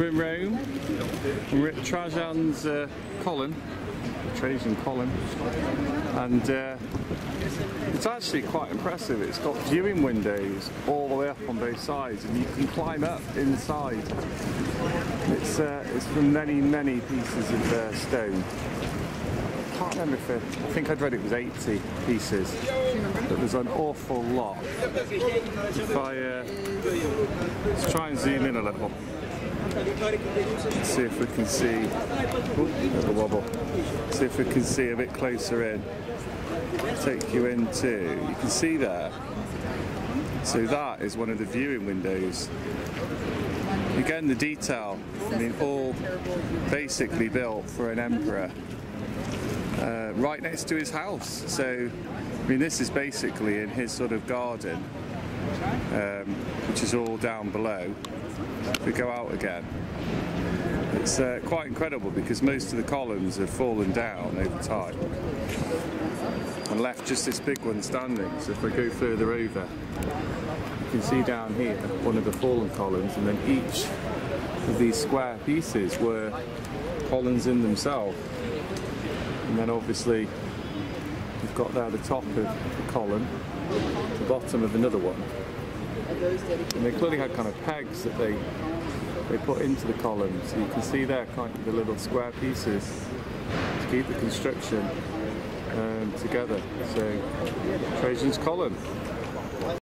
we're Rome. At Trajan's uh, column, Trajan column, and uh, it's actually quite impressive. It's got viewing windows all the way up on both sides, and you can climb up inside. It's uh, it's from many many pieces of uh, stone. I can't remember if it, I think I'd read it was 80 pieces, but there's an awful lot. If I uh, let's try and zoom in a little. Let's see if we can see. Little wobble. See if we can see a bit closer in. Take you into. You can see there. So that is one of the viewing windows. Again, the detail. I mean, all basically built for an emperor. Uh, right next to his house. So, I mean, this is basically in his sort of garden, um, which is all down below. If we go out again, it's uh, quite incredible because most of the columns have fallen down over time and left just this big one standing. So if I go further over, you can see down here one of the fallen columns, and then each of these square pieces were columns in themselves. And then obviously you've got there the top of the column, the bottom of another one. And they clearly had kind of pegs that they they put into the column. So you can see there kind of the little square pieces to keep the construction um, together. So Trajan's column.